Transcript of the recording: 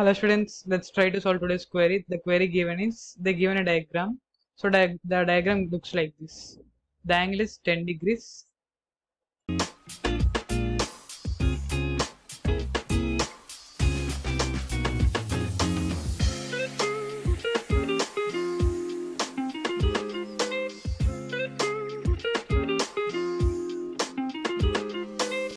Hello students, let's try to solve today's query. The query given is, they given a diagram. So di the diagram looks like this. The angle is 10 degrees.